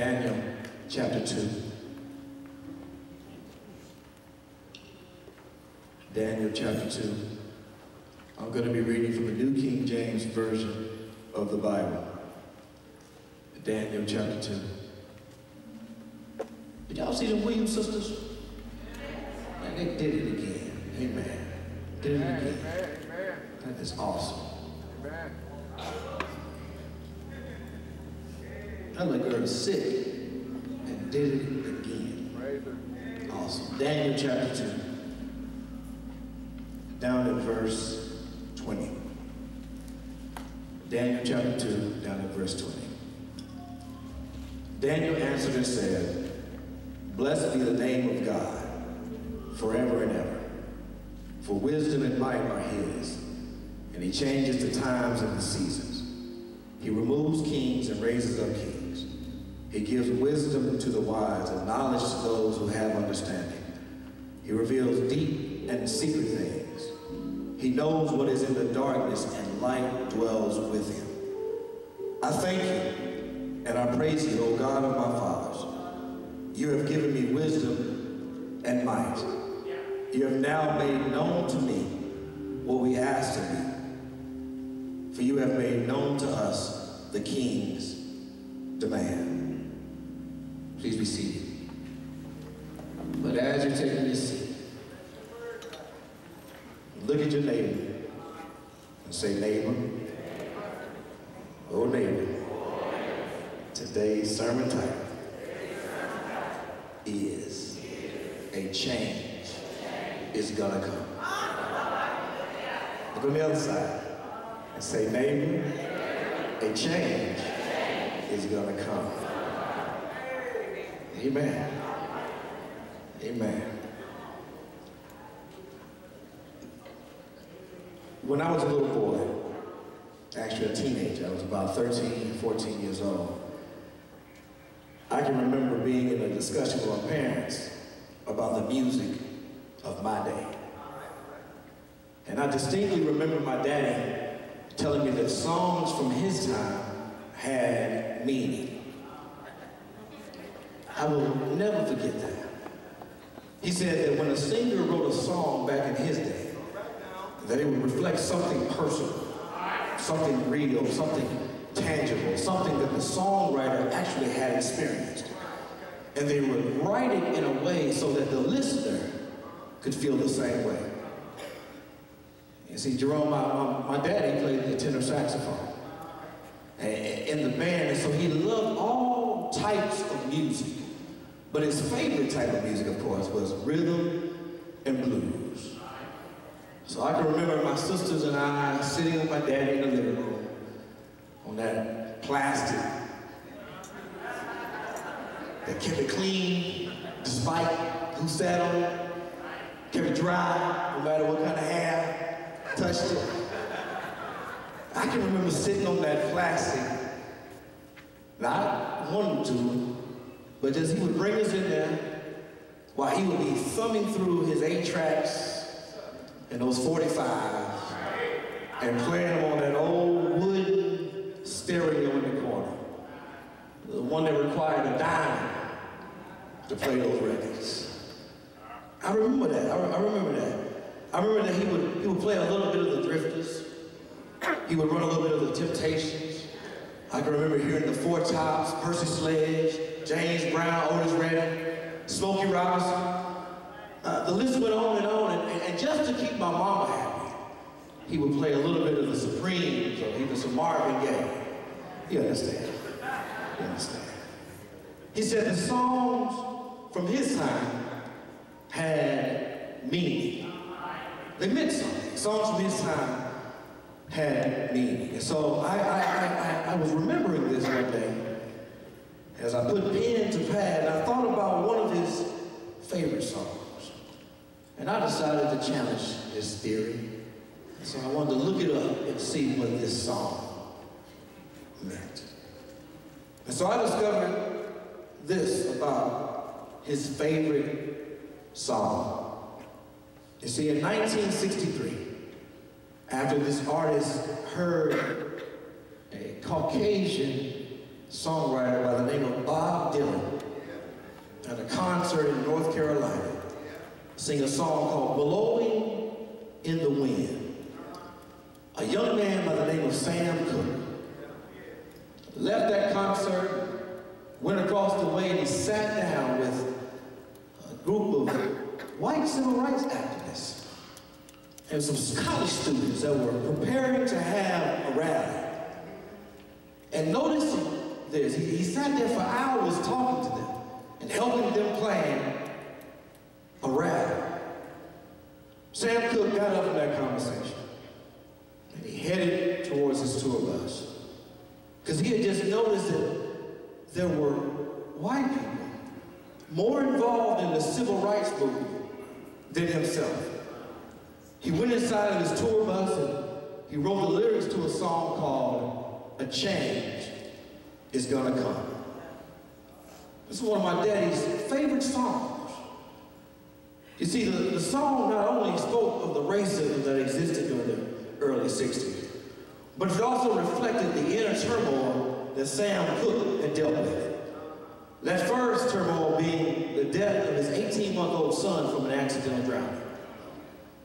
Daniel chapter 2. Daniel chapter 2. I'm going to be reading from the New King James Version of the Bible. Daniel chapter 2. Did y'all see the Williams sisters? And they did it again. Amen. Did it again. That is awesome. That little girl is sick and did it again. Awesome. Daniel chapter 2. Down at verse 20. Daniel chapter 2, down at verse 20. Daniel answered and said, Blessed be the name of God, forever and ever. For wisdom and might are his, and he changes the times and the seasons. He removes kings and raises up kings. He gives wisdom to the wise and knowledge to those who have understanding. He reveals deep and secret things. He knows what is in the darkness, and light dwells with him. I thank you, and I praise you, O God of my fathers. You have given me wisdom and might. You have now made known to me what we asked of you. For you have made known to us the king's demand. Please be seated. But as you're taking this seat, look at your neighbor and say, neighbor, oh neighbor, today's sermon title is A Change is Gonna Come. Look on the other side and say, neighbor, a change is gonna come. Amen. Amen. When I was a little boy, actually a teenager, I was about 13, 14 years old, I can remember being in a discussion with my parents about the music of my day. And I distinctly remember my daddy telling me that songs from his time had meaning. I will never forget that. He said that when a singer wrote a song back in his day, that it would reflect something personal, something real, something tangible, something that the songwriter actually had experienced. And they would write it in a way so that the listener could feel the same way. You see, Jerome, my, my, my daddy played the tenor saxophone in the band, and so he loved all types of music. But his favorite type of music, of course, was rhythm and blues. So I can remember my sisters and I sitting with my daddy in the living room on that plastic that kept it clean despite who sat on it, kept it dry no matter what kind of hair touched it. I can remember sitting on that plastic, not wanting to, but just he would bring us in there while he would be thumbing through his eight tracks and those 45s and playing them on that old wood stereo in the corner. The one that required a dime to play those records. I remember that. I, I remember that. I remember that he would, he would play a little bit of the Drifters. He would run a little bit of the Temptations. I can remember hearing the Four Tops, Percy Sledge, James Brown, Otis Redding, Smokey Robinson. Uh, the list went on and on, and, and, just to keep my mama happy, he would play a little bit of the Supremes or even some Marvin Gaye. You understand? You understand? He said the songs from his time had meaning. They meant something. Songs from his time had meaning. So I, I, I, I was remembering this one day as I put pen to pad, and I thought about one of his favorite songs. And I decided to challenge his theory. So I wanted to look it up and see what this song meant. And so I discovered this about his favorite song. You see, in 1963, after this artist heard a Caucasian songwriter by the name of Bob Dylan at a concert in North Carolina sing a song called Blowing in the Wind. A young man by the name of Sam Cooke left that concert, went across the way, and he sat down with a group of white civil rights activists and some college students that were preparing to have a rally. And noticing this, he, he sat there for hours talking to them and helping them plan a rally. Sam Cooke got up in that conversation and he headed towards his tour bus because he had just noticed that there were white people more involved in the civil rights movement than himself. He went inside of his tour bus and he wrote the lyrics to a song called A Change is Gonna Come. This is one of my daddy's favorite songs. You see, the, the song not only spoke of the racism that existed during the early 60s, but it also reflected the inner turmoil that Sam Cooke had dealt with. That first turmoil being the death of his 18-month-old son from an accidental drowning.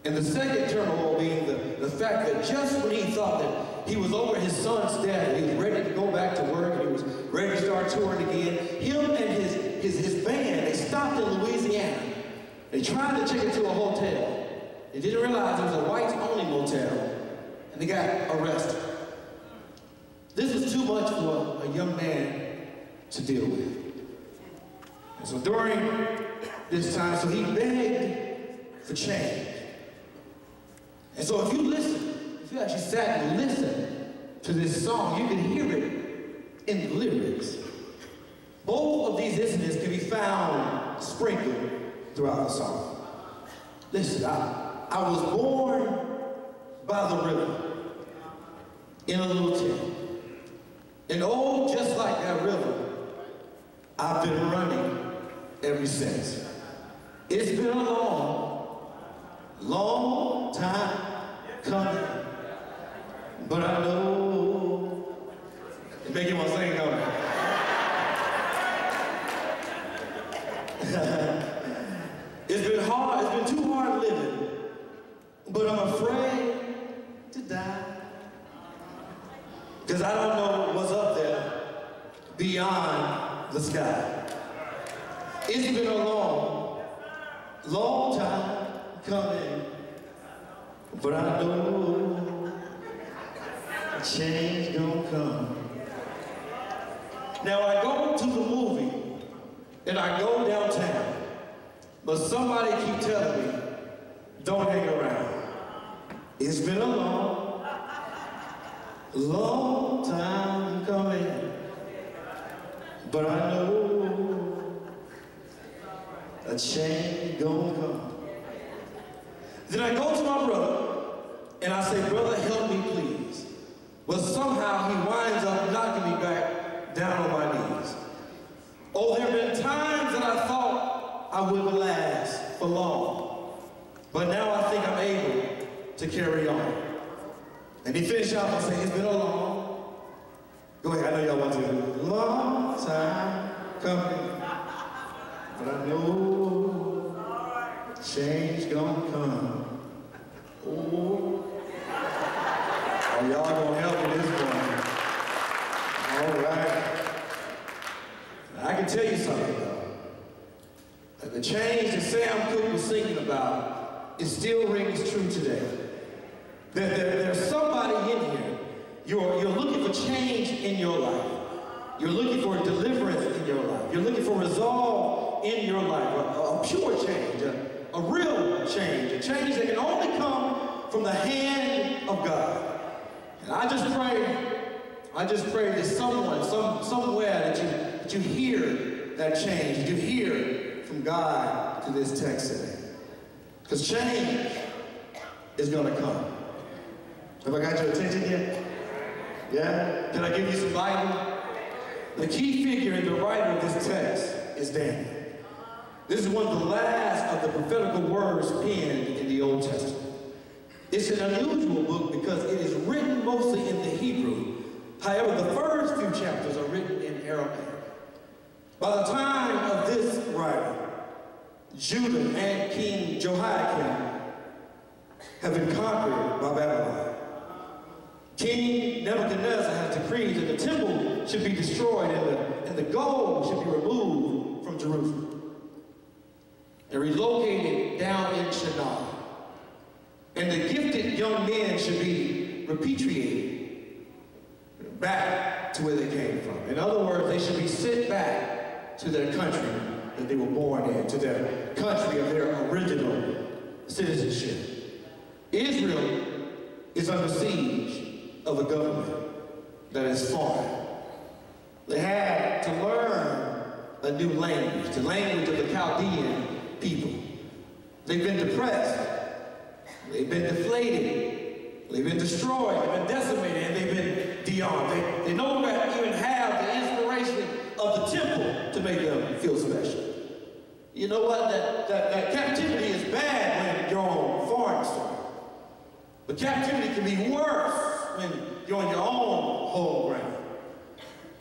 And the second turmoil being the, the fact that just when he thought that he was over his son's death, and he was ready to go back to work, and he was ready to start touring again, him and his, his, his band, they stopped in Louisiana. They tried to check into a hotel. They didn't realize it was a whites-only motel, and they got arrested. This was too much for a young man to deal with. And so during this time, so he begged for change. And so if you listen, if you actually sat and listened to this song, you can hear it in the lyrics. Both of these incidents can be found sprinkled throughout the song. Listen, I, I was born by the river in a little tent. And oh, just like that river, I've been running ever since. It's been a long, long time coming. But I know make you want to sing, don't? it's been hard, it's been too hard living, but I'm afraid to die. Because I don't know what's up there beyond the sky. It's been a long, long time coming, but I know a change gonna come. Now I go to the movie and I go downtown, but somebody keep telling me, don't hang around. It's been a long, long time coming, but I know a change gonna come. Then I go to my brother and I say, brother, help me please. But somehow he winds up knocking me back down on my knees. Oh, there have been times that I thought I wouldn't last for long. But now I think I'm able to carry on. And he finished off and said, it's been a long, go ahead, I know y'all want to, long time coming. But I know change gonna come. Oh, are y'all gonna help me this morning? All right. I can tell you something though. That the change that Sam Cooke was singing about, it still rings true today. That there, there's somebody in here, you're, you're looking for change in your life. You're looking for deliverance in your life. You're looking for resolve in your life. A, a pure change, a, a real change, a change that can only come from the hand of God. And I just pray, I just pray that someone, some, somewhere that you, that you hear that change, that you hear from God to this text today. Because change is going to come. Have I got your attention yet? Yeah? Can I give you some Bible? The key figure in the writer of this text is Daniel. This is one of the last of the prophetical words penned in the Old Testament. It's an unusual book because it is written mostly in the Hebrew. However, the first few chapters are written in Aramaic. By the time of this writing, Judah and King Jehoiakim have been conquered by Babylon. King Nebuchadnezzar has decreed that the temple should be destroyed and the, and the gold should be removed from Jerusalem and relocated down in Shinar. And the gifted young men should be repatriated back to where they came from. In other words, they should be sent back to their country that they were born in, to their country of their original citizenship. Israel is under siege of a government that is foreign. They had to learn a new language, the language of the Chaldean people. They've been depressed. They've been deflated. They've been destroyed. They've been decimated. And they've been dearmed. They, they no longer even have the of the temple to make them feel special. You know what? That, that, that captivity is bad when you're on foreign soil. But captivity can be worse when you're on your own home ground.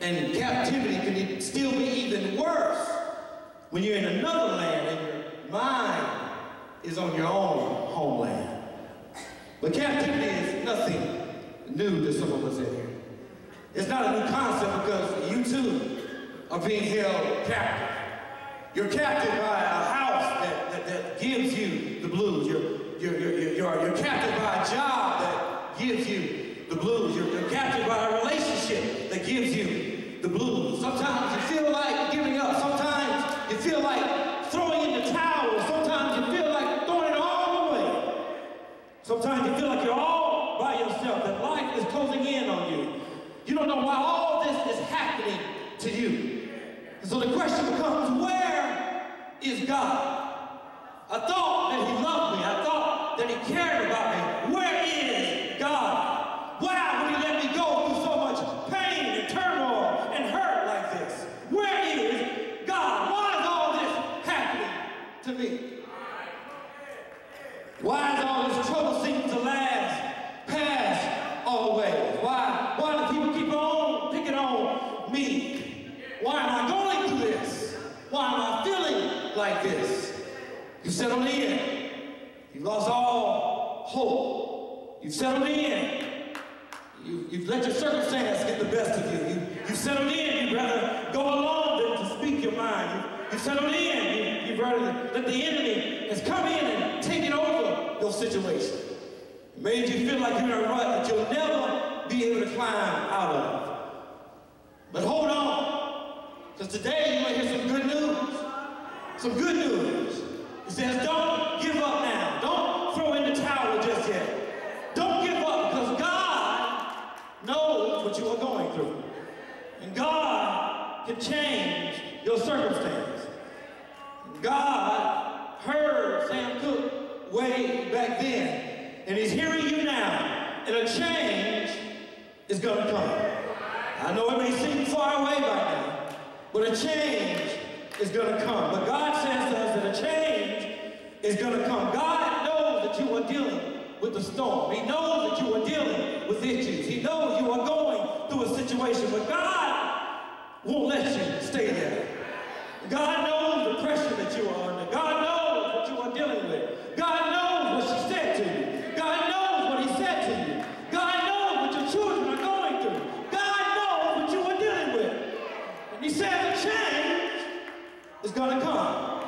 And captivity can still be even worse when you're in another land and your mind is on your own homeland. But captivity is nothing new to some of us in here. It's not a new concept because you too are being held captive. You're captive by a house that, that, that gives you the blues. You're, you're, you're, you're, you're captive by a job that gives you the blues. You're, you're captive by a relationship that gives you the blues. Sometimes you feel like giving up. Sometimes you feel like throwing in the towel. Sometimes you feel like throwing it all away. Sometimes you feel like you're all by yourself, that life is closing in on you. You don't know why all this is happening to you. And so the question becomes, where is God? I thought that he loved me. I thought that he cared about me. Where is God? Why would he let me go through so much pain and turmoil and hurt like this? Where is God? Why is all this happening to me? Why does all this trouble seem to last past always? Why, why do people keep on picking on me? Why am I going through this? Why am I feeling like this? You settled in. You've lost all hope. You've settled in. You, you've let your circumstance get the best of you. you you've settled in. You'd rather go along than to speak your mind. You, you've settled in. You, you've rather let the enemy has come in and taken over your situation. It made you feel like you're in a rut that you'll never be able to climb out of. But hold on, because today you're going to hear some good news. Some good news. It says, don't give up now. Don't throw in the towel just yet. Don't give up because God knows what you are going through. And God can change your circumstance. God heard Sam Cooke way back then, and he's hearing you now, and a change is going to come. I know it may seem far away right now, but a change is going to come. But God says to us that a change is going to come. God knows that you are dealing with the storm. He knows that you are dealing with issues. He knows you are going through a situation, but God won't let you stay there. God knows the pressure that you are under. God knows what you are dealing with. God knows what she said to you. God knows what he said to you. God knows what your children are going through. God knows what you are dealing with. And he said a change is going to come.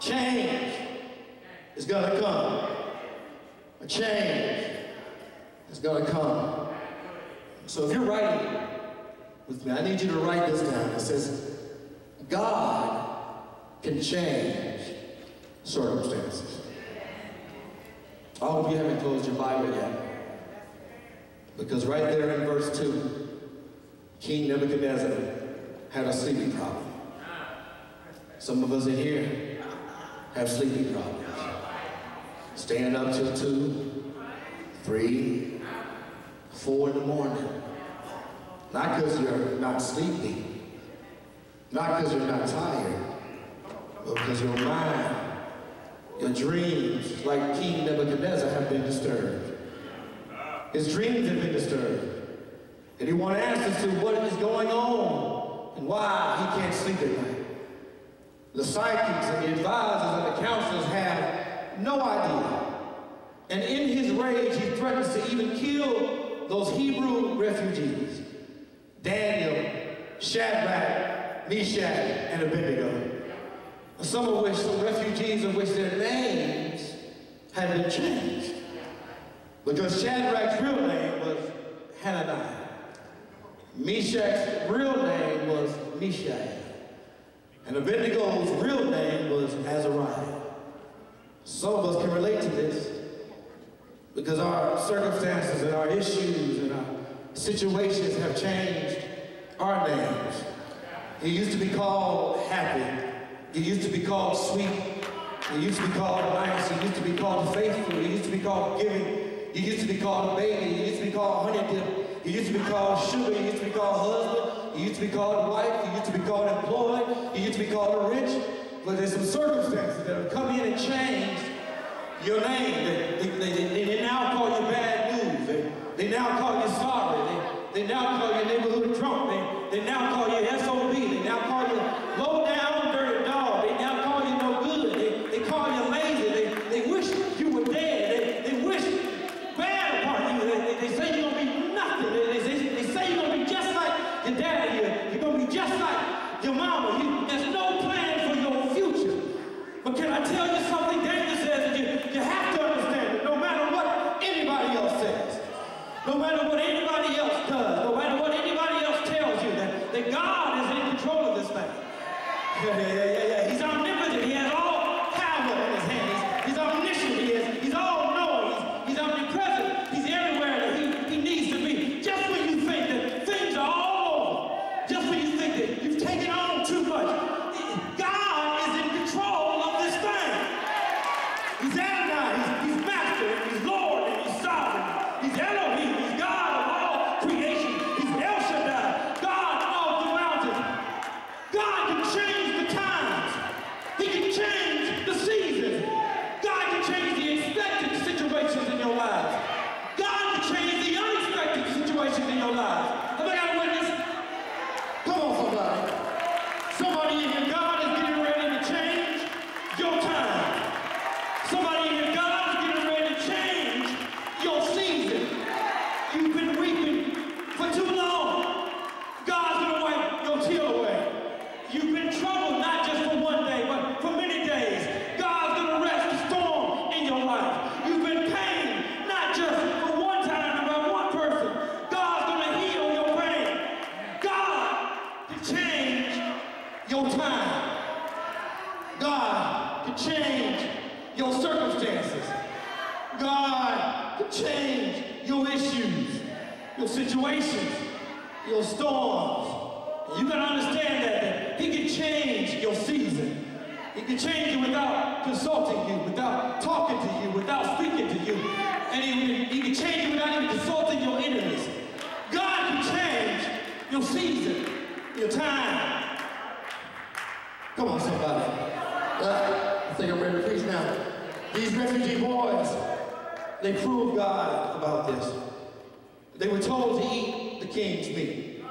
Change is going to come. A change is going to come. So if you're writing with me, I need you to write this down. It says, God can change circumstances. I hope you haven't closed your Bible yet. Because right there in verse 2, King Nebuchadnezzar had a sleeping problem. Some of us in here have sleeping problems. Staying up till 2, 3, 4 in the morning. Not because you're not sleepy, not because you're not tired, but because your mind, your dreams, like King Nebuchadnezzar, have been disturbed. His dreams have been disturbed. And he wants answers to what is going on and why he can't sleep at night. The psychics and the advisors and the counselors have no idea. And in his rage, he threatens to even kill those Hebrew refugees. Daniel, Shadrach, Meshach, and Abednego. Some of which, some refugees of which their names had been changed. Because Shadrach's real name was Hananiah. Meshach's real name was Mishael. And Abednego's real name was Azariah. Some of us can relate to this because our circumstances and our issues and our situations have changed our names. It used to be called happy. It used to be called sweet. It used to be called nice. It used to be called faithful. It used to be called giving. It used to be called baby. It used to be called honey dip. It used to be called sugar. It used to be called husband. It used to be called wife. It used to be called employed. It used to be called rich. But there's some circumstances that have come in and changed your name. They, they, they, time. God can change your circumstances. God can change your issues, your situations, your storms. You gotta understand that, that He can change your season. He can change you without consulting you, without talking to you, without speaking to you. And he, he can change you without even consulting your enemies. God can change your season, your time. Come on, somebody. Uh, I think I'm ready to preach now. These refugee boys, they proved God about this. They were told to eat the king's meat.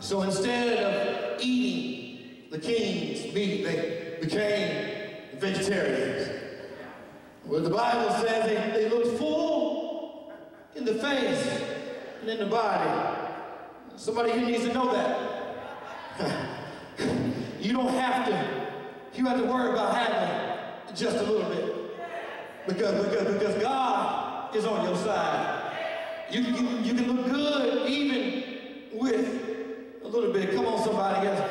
So instead of eating the king's meat, they became vegetarians. Well, the Bible says they, they looked full in the face and in the body. Somebody here needs to know that. you don't have to, you have to worry about having just a little bit. Because, because, because God is on your side. You, you, you can look good even with a little bit. Come on, somebody else.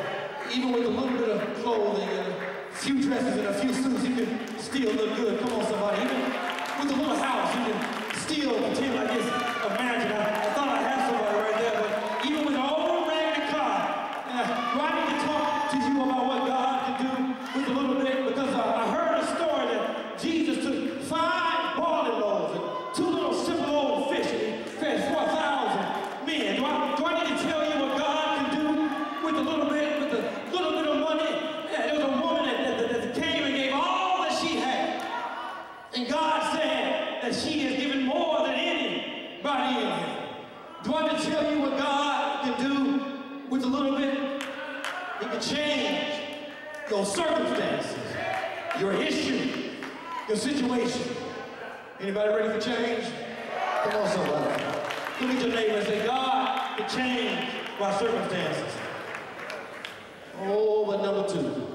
Even with a little bit of clothing and a few dresses and a few suits, you can still look good. Come on, somebody. Even with a little house, you can still pretend like this. Imagine, I, Do I have to tell you what God can do with a little bit? He can change those circumstances, your issue, your situation. Anybody ready for change? Come on, somebody. Look at your neighbor and say, God can change my circumstances. Oh, but number two.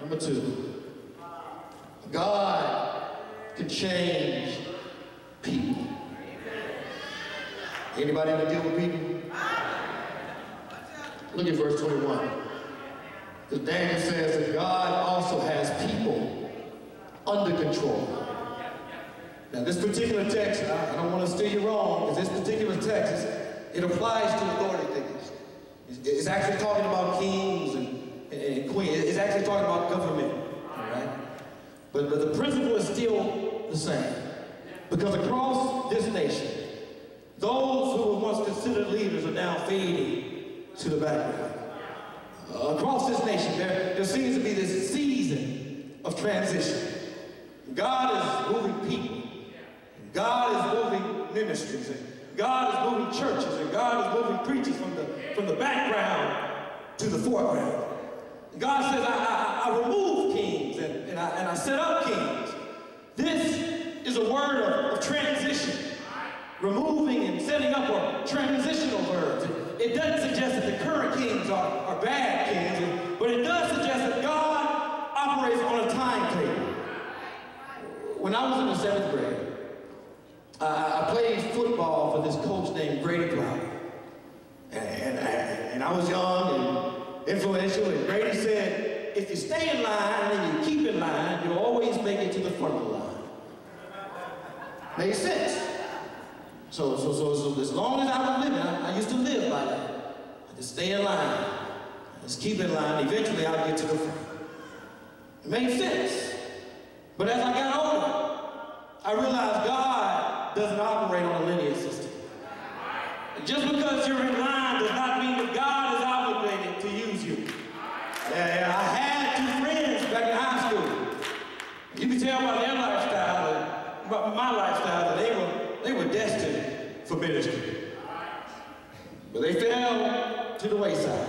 Number two. God can change people. Anybody ever deal with people? Look at verse 21. Because Daniel says that God also has people under control. Now this particular text, I, don't want to steer you wrong, because this particular text, it applies to authority figures. It's, actually talking about kings and, and, and queens. It's actually talking about government, all right? But, but the principle is still the same. Because across this nation, those who were once considered leaders are now fading to the background. Uh, across this nation, there, there seems to be this season of transition. God is moving people. God is moving ministries. And God is moving churches. And God is moving preachers from the, from the background to the foreground. God says, I, I, I remove kings and, and, I, and I set up kings. This is a word of, of transition. Removing and setting up are transitional. It, it doesn't suggest that the current kings are, are bad kings, but it does suggest that God operates on a timetable. When I was in the seventh grade, uh, I played football for this coach named Grady Brown. And, and, and I was young and influential, and Grady said, if you stay in line and you keep in line, you'll always make it to the front of the line. Makes sense. So, so, so, so as long as I was living, I, I used to live by that. I just stay in line. Just keep in line. Eventually, I'll get to the front. It made sense. But as I got older, I realized God doesn't operate on a linear system. Just because you're in line does not mean that God is obligated to use you. Yeah, yeah, I had two friends back in high school. You can tell by their lifestyle, by my lifestyle, that they were, they were destined for ministry. But they fell to the wayside.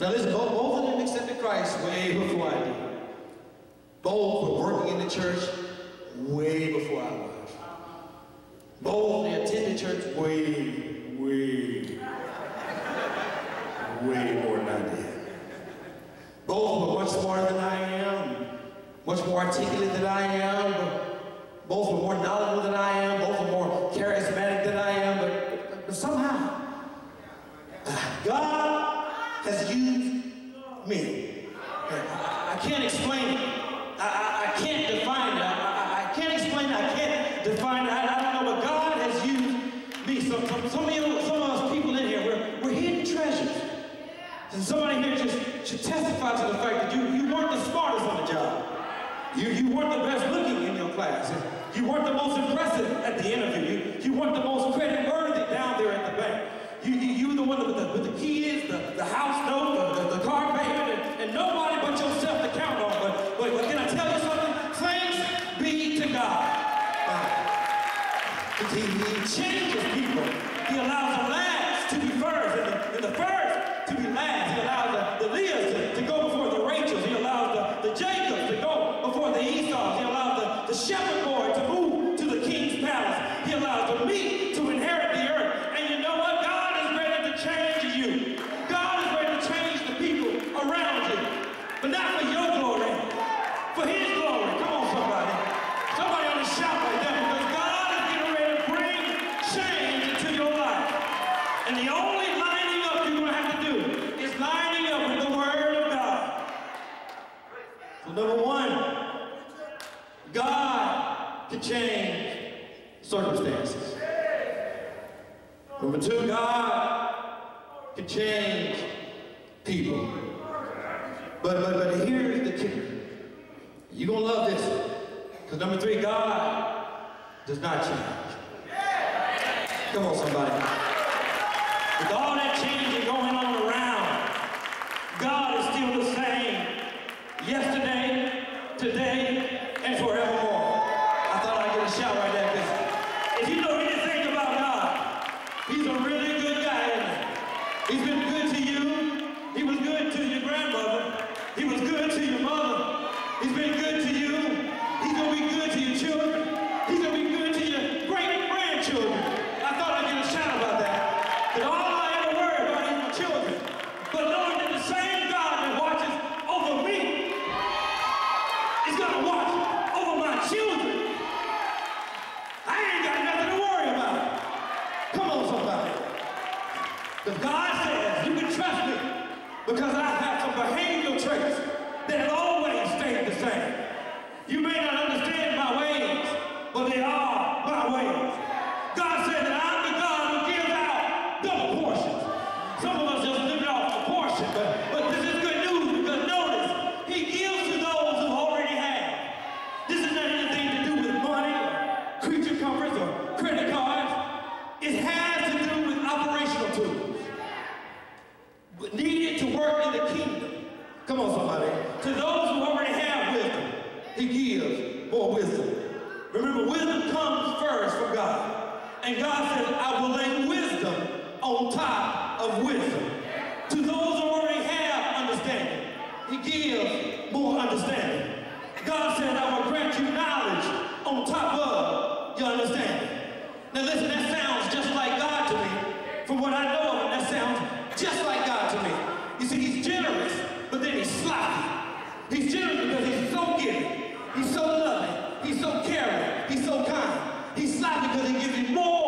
Now listen, both, both of them accepted Christ way before I did. Both were working in the church way before I was. Both they attended church way, way, way more than I did. Both were much smarter than I am, much more articulate than I am, both were more knowledgeable than I am, the interview. You, you weren't the most credit worthy down there at the bank. You, you, you were the one with the, with the kids, the, the house note, the, the, the car payment, and, and nobody but yourself to count on. But, but, but can I tell you something? Thanks be to God. Uh, he, he changes people. He allows the last to be first, and the, and the first to be last. He allows the, the Leahs to, to go before the Rachels. He allows the, the Jacobs to go before the Esau's. He allows the, the shepherd boy to move to the king's palace. He allows the meek to inherit the earth. And you know what? God is ready to change you. God is ready to change the people around you. But not for your glory, for his glory. Come on, somebody. Somebody ought to shout like that because God is getting ready to bring change into your life. And the only lining up you're going to have to do is lining up with the Word of God. So number one, God can change circumstances. Number two, God can change people. But, but, but here's the kicker. You're going to love this. Because number three, God does not change. Come on, somebody. With all that changing going on around, God is still the He's so loving. He's so caring. He's so kind. He's sloppy because he gives you more